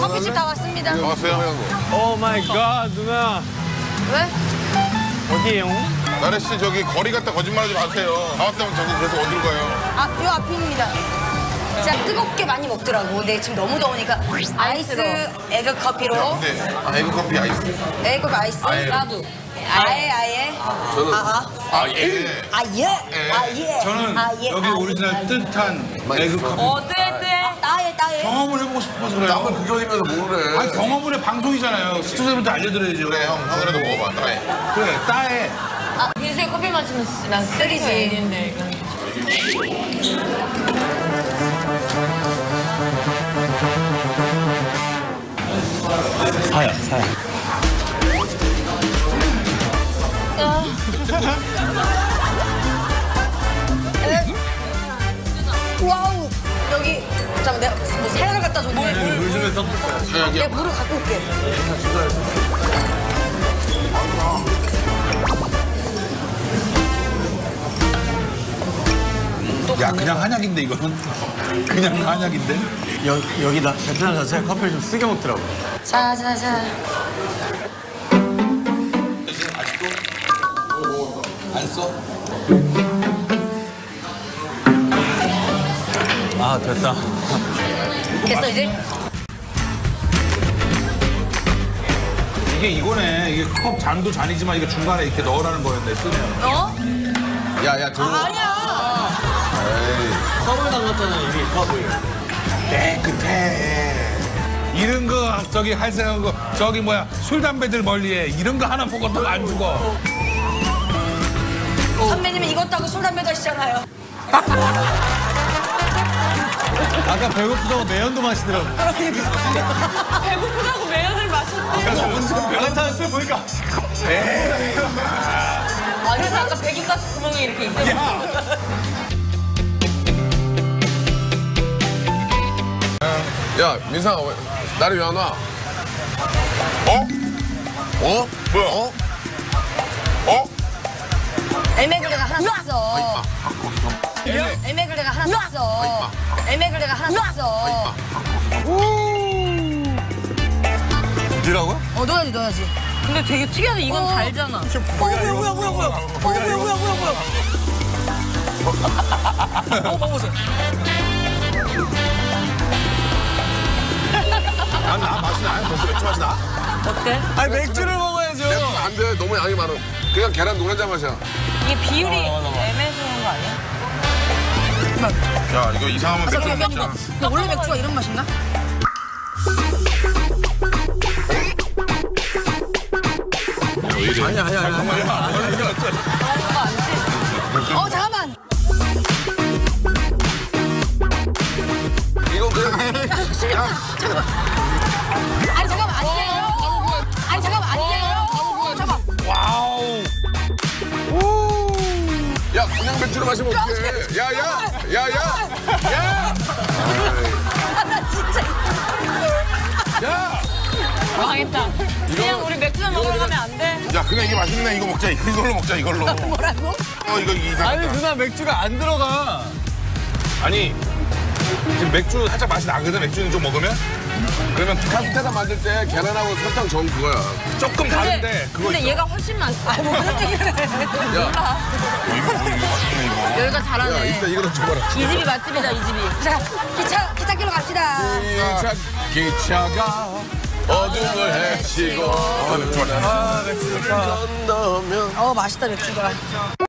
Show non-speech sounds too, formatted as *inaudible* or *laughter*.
커피집 다 왔습니다. 왔어요? oh my god 누나 왜? 어디에요? 나래 씨 저기 거리 갔다 거짓말하지 마세요. 다 왔다면 저거 그래서 어디로 가요? 아, 요 앞입니다. 진짜 뜨겁게 많이 먹더라고. 근데 지금 너무 더우니까 아이스 egg 커피로 근데 아, egg 커피 아이스. egg 아이스 아예. 나도 아예 아예 저는 아, 아 예. 아예 아예 저는 아예 여기 오리지널 따뜻한 egg 커피 어, 네, 네. 따예 경험을 해보고 싶어서 그래요. 남은 구경이면서 뭐래? 아니 경험을 해 방송이잖아요. 시청자분들 알려드려야죠. 그래 형 형이라도 먹어봐. 따해. 그래 따에 인생 커피 마시면 난 쓰레기 얘기인데 이건. 사야 사야 와 물좀 섞었어요. 내가 물을 갖고 올게 야 그냥 한약인데 이거는 *laughs* 그냥 한약인데. 여, 여기다 베트남 자체가 커피를 좀 쓰게 먹더라고 자자자 안 써? 아 됐다 됐어 이제 이게 이거네. 이게 컵 잔도 잔이지만 이게 중간에 이렇게 넣으라는 거였네 쓰면. 어? 야야 저거. 아니야 컵을 담갔잖아 이미 컵을 깨끗해. 이런 거 저기 할 생각 거 저기 뭐야 술 담배들 멀리해 이런 거 하나 먹어도 안 죽어. 선배님은 이것도 하고 술 담배도 하시잖아요 *laughs* 아까 배고프다고 매연도 마시더라고 배고프다고 매연을 마셨대. 술 보니까 아, 그래서 아까 배기가스 구멍이 이렇게 있잖아. 야 민상아 왜, 나를 왜 안 와? 어? 어? 뭐야? 어? 어? 내가 하나 샀어 애맥을 내가 하나 샀어 애맥을 내가 하나 샀어 어디라고요? 어 넣어야지 넣어야지 근데 되게 특이하다. 이건 달잖아. 어 뭐야 뭐야 뭐야 뭐야 뭐야 어 뭐야 뭐야 뭐야 뭐야 어 먹어보세요 나 맛이 나? 벌써 맥주 맛이 나? 어때? 아니 맥주를 먹어야죠 안 돼. 너무 양이 많아. 그냥 계란 노른자 맛이야. 이게 비율이 애매해서 그런 거 아니야? 야 이거 이상하면 맥주 잠깐만 먹자. 이거 원래 맥주가 이런 맛인가? 아니야 아니야 아니야. 어 잠깐만. 이거 그냥 *laughs* 아니 잠깐만 그냥 맥주를 마시면 어떡해? 야 야 야 야 야. 아 나 진짜 야. 망했다. 그냥 우리 맥주만 먹으러 가면 안 돼? 야 그냥 이게 맛있네 이거 먹자 이걸로 먹자 이걸로. *laughs* 뭐라고? 어 이거 아니 이상하다. 누나 맥주가 안 들어가 아니 지금 맥주 살짝 맛이 나거든 맥주는 좀 먹으면 그러면 카스테라 만들 때 계란하고 설탕 전 그거야. 조금 다른데 그거 근데 있어. 얘가 훨씬 맛있어. 아 뭐 그런 얘기를 해야뭐 맛있네 이거. 여기가 야 잘하네. 일단 이거는 줘봐라. 이 집이 맛집이다, 이 집이. 자 기차 기차 끼러 갑시다 기차 기차가 어둠을 헤치고 아 맥주. 아 맥주 건너면 어 맛있다 맥주가